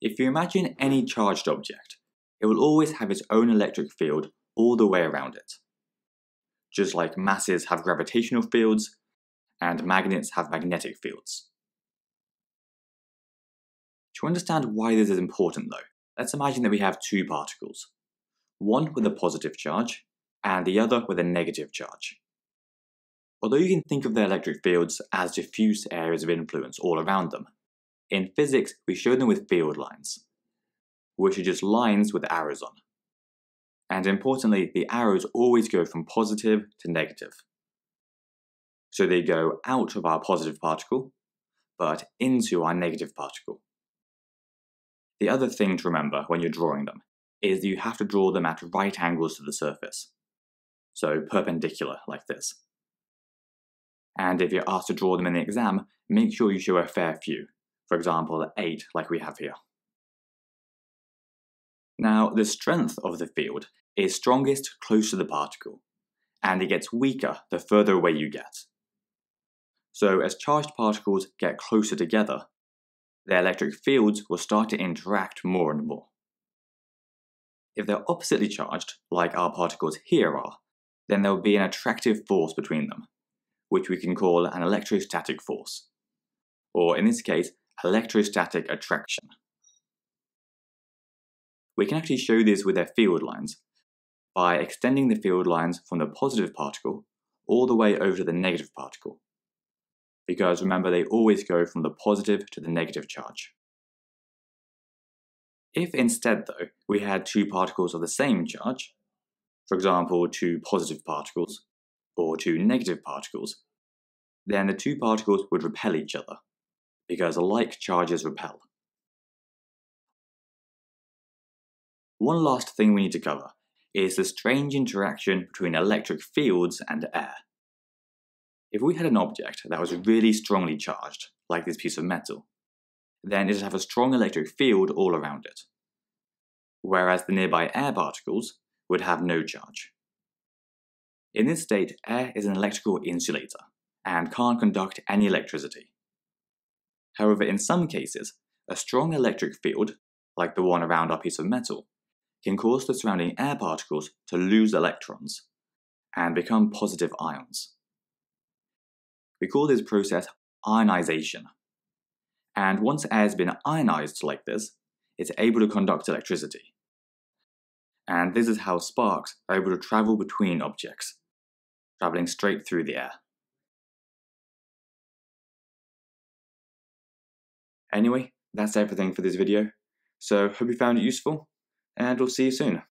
If you imagine any charged object, it will always have its own electric field all the way around it. Just like masses have gravitational fields, and magnets have magnetic fields. To understand why this is important though, let's imagine that we have two particles, one with a positive charge and the other with a negative charge. Although you can think of their electric fields as diffuse areas of influence all around them, in physics we show them with field lines, which are just lines with arrows on. And importantly, the arrows always go from positive to negative. So they go out of our positive particle, but into our negative particle. The other thing to remember when you're drawing them is that you have to draw them at right angles to the surface. So perpendicular, like this. And if you're asked to draw them in the exam, make sure you show a fair few. For example, 8, like we have here. Now, the strength of the field is strongest close to the particle, and it gets weaker the further away you get. So as charged particles get closer together, their electric fields will start to interact more and more. If they're oppositely charged, like our particles here are, then there will be an attractive force between them, which we can call an electrostatic force, or in this case, electrostatic attraction. We can actually show this with their field lines by extending the field lines from the positive particle all the way over to the negative particle because remember they always go from the positive to the negative charge. If instead though, we had two particles of the same charge, for example two positive particles, or two negative particles, then the two particles would repel each other, because like charges repel. One last thing we need to cover is the strange interaction between electric fields and air. If we had an object that was really strongly charged, like this piece of metal, then it would have a strong electric field all around it, whereas the nearby air particles would have no charge. In this state, air is an electrical insulator and can't conduct any electricity. However, in some cases, a strong electric field, like the one around our piece of metal, can cause the surrounding air particles to lose electrons and become positive ions. We call this process ionization. And once air has been ionized like this, it's able to conduct electricity. And this is how sparks are able to travel between objects, traveling straight through the air. Anyway, that's everything for this video, so hope you found it useful, and we'll see you soon.